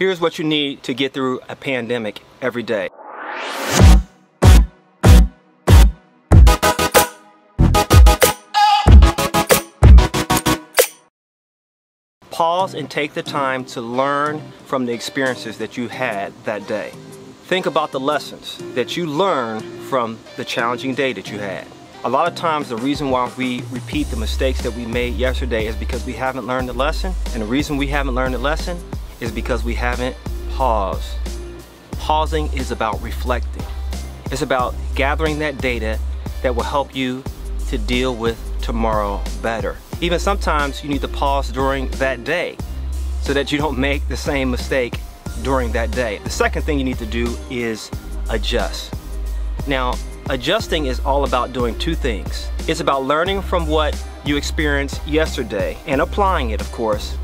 Here's what you need to get through a pandemic every day. Pause and take the time to learn from the experiences that you had that day. Think about the lessons that you learned from the challenging day that you had. A lot of times the reason why we repeat the mistakes that we made yesterday is because we haven't learned the lesson. And the reason we haven't learned the lesson is because we haven't paused. Pausing is about reflecting. It's about gathering that data that will help you to deal with tomorrow better. Even sometimes you need to pause during that day so that you don't make the same mistake during that day. The second thing you need to do is adjust. Now, Adjusting is all about doing two things. It's about learning from what you experienced yesterday and applying it, of course.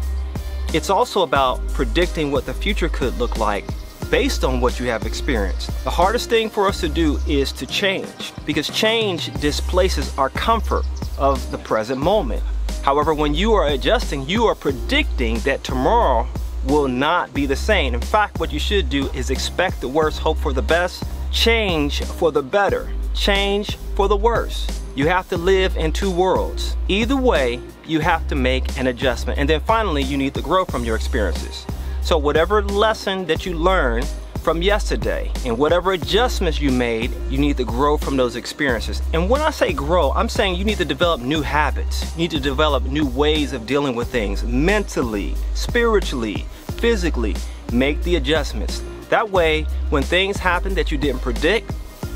It's also about predicting what the future could look like based on what you have experienced. The hardest thing for us to do is to change because change displaces our comfort of the present moment. However, when you are adjusting, you are predicting that tomorrow will not be the same. In fact, what you should do is expect the worst, hope for the best, change for the better, change for the worse. You have to live in two worlds. Either way, you have to make an adjustment. And then finally, you need to grow from your experiences. So whatever lesson that you learned from yesterday and whatever adjustments you made, you need to grow from those experiences. And when I say grow, I'm saying you need to develop new habits. You need to develop new ways of dealing with things mentally, spiritually, physically. Make the adjustments. That way, when things happen that you didn't predict,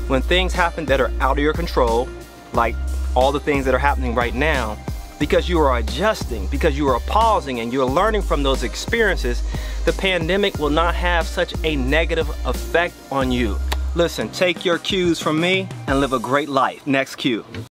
when things happen that are out of your control, like all the things that are happening right now, because you are adjusting, because you are pausing and you're learning from those experiences, the pandemic will not have such a negative effect on you. Listen, take your cues from me and live a great life. Nexcue.